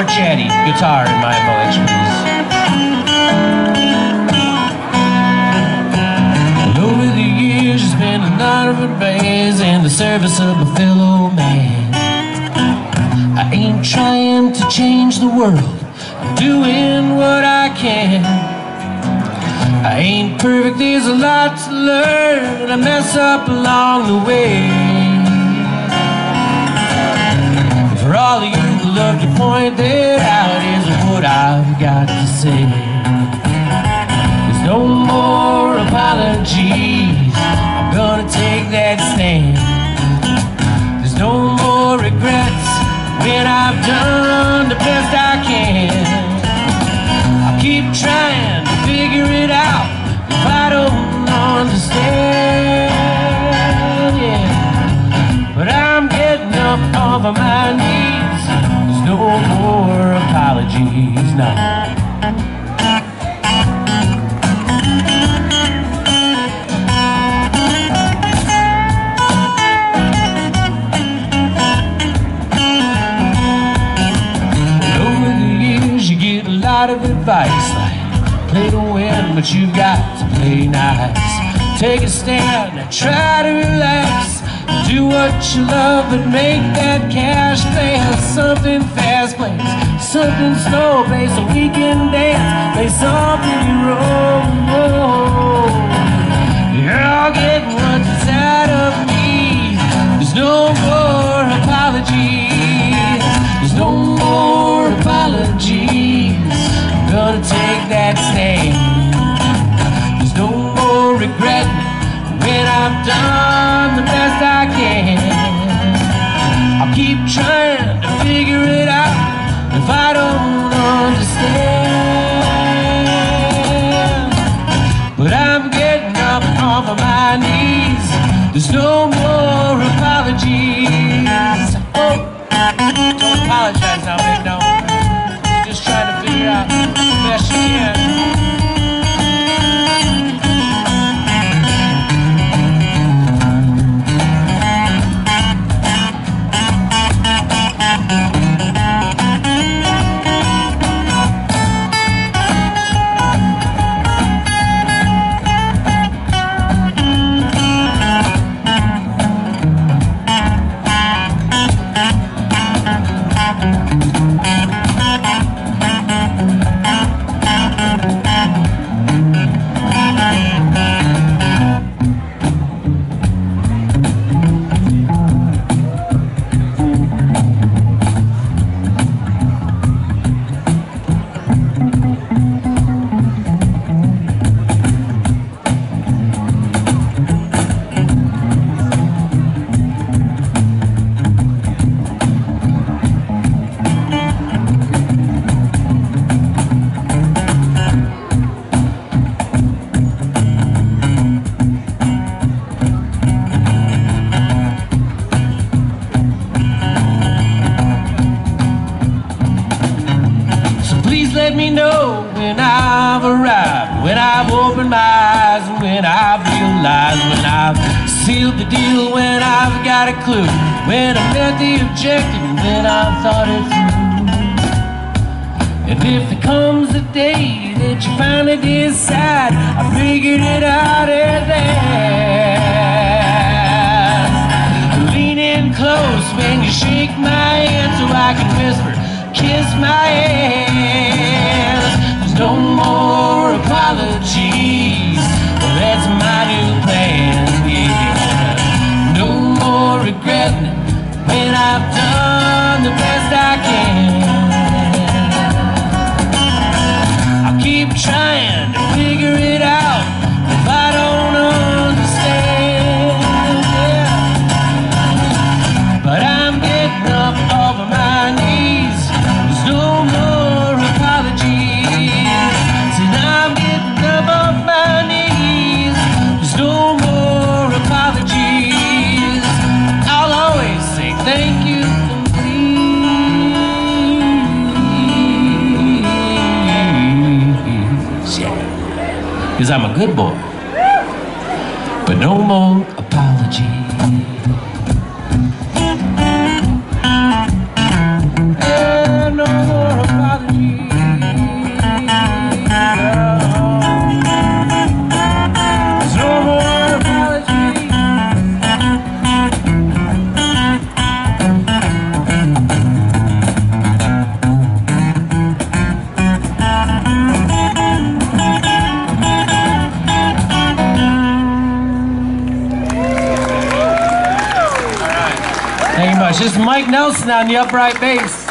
more chatty guitar in my please. And over the years, it's been a lot of advance in the service of a fellow man. I ain't trying to change the world, I'm doing what I can. I ain't perfect, there's a lot to learn, I mess up along the way. For all of love to point that out is what I've got to say. There's no more apologies. I'm gonna take that stand. There's no more regrets when I've done the best I can. I'll keep trying to figure it out if I don't understand. Yeah. But I'm getting up of my knees apologies now. of advice like play to win, but you've got to play nice. Take a stand and try to relax. Do what you love, but make that cash fast. Something fast, Something slow, play so we can dance. Play something you roll. Don't apologize now, babe, no. Just trying to figure out the best you can. Let me know when I've arrived, when I've opened my eyes, when I've realized, when I've sealed the deal, when I've got a clue, when I've met the objective, when I've thought it through. And if there comes a day that you finally decide, I figured it out at last. Lean in close when you shake my hand so I can whisper, kiss my ass. Because I'm a good boy. But no more apologies. This is Mike Nelson on the upright bass.